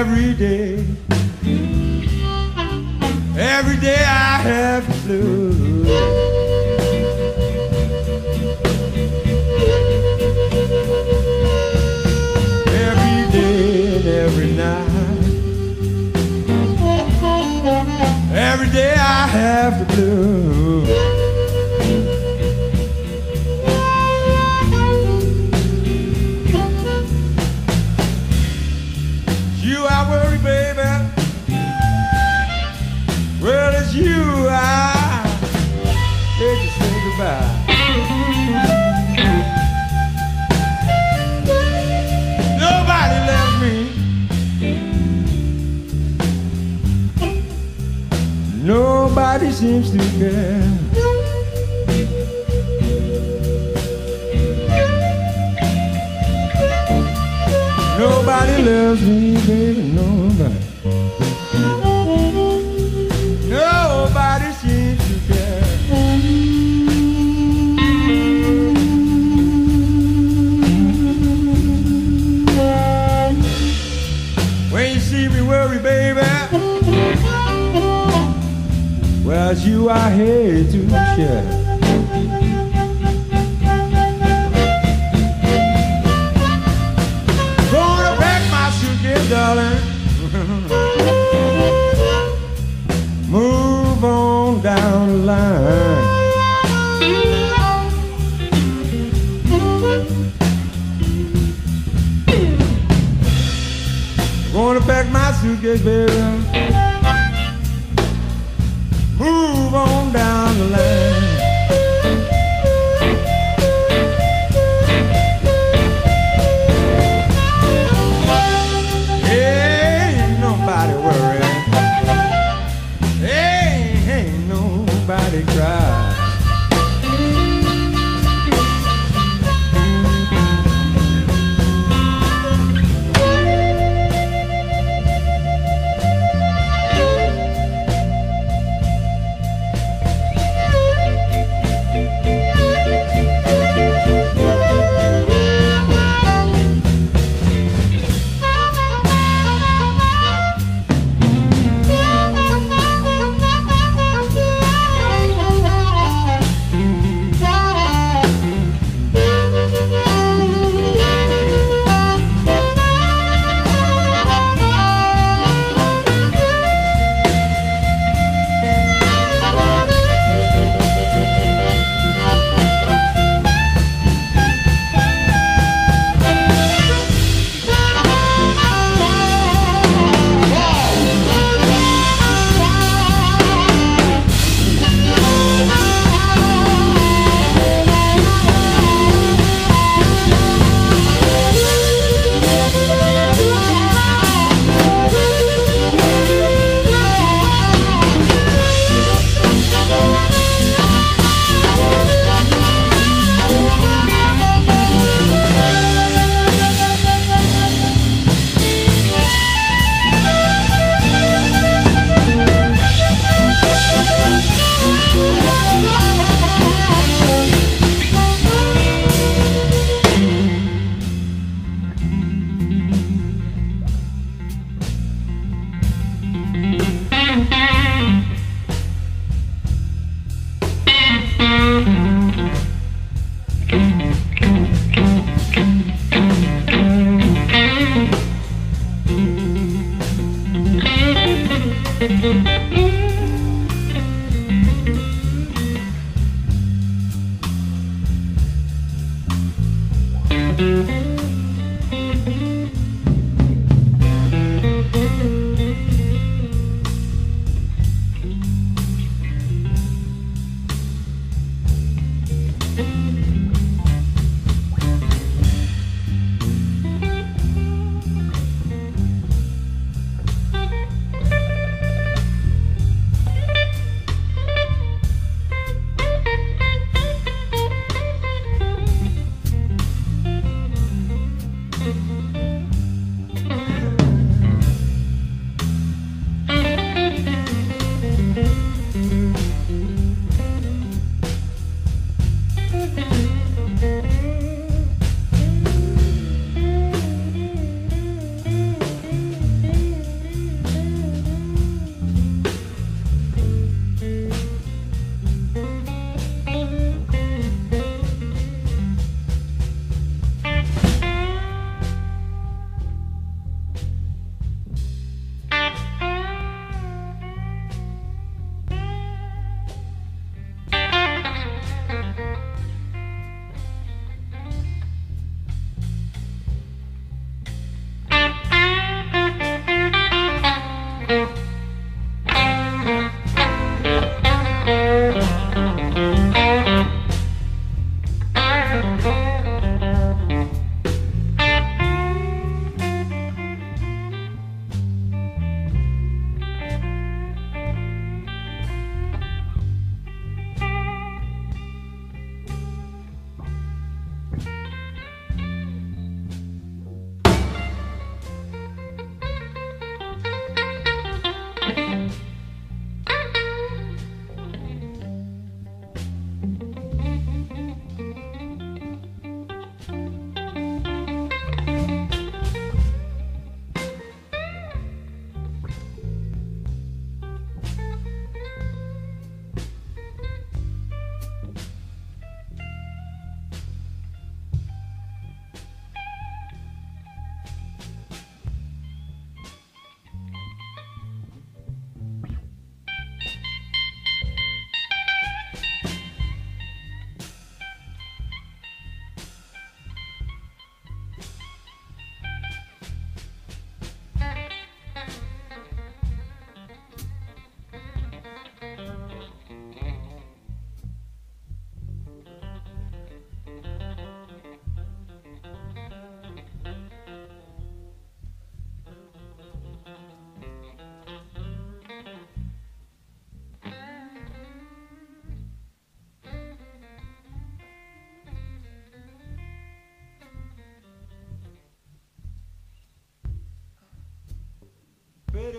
every day. Every day I have the blues. Every day and every night. Every day I have the blues. Seems to care. Suitcase, baby. Move on down the line.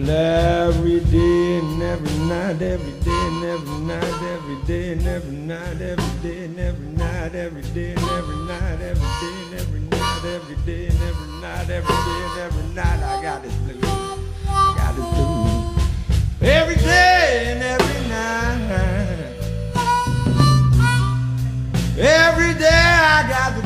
well, every day and every night, every day and every night, every day and every night, every day and every night, every day and every night, every day and every night, every day and every night, every day and every night, I got this blues. I got this blues. Every day and every night. Every day I got the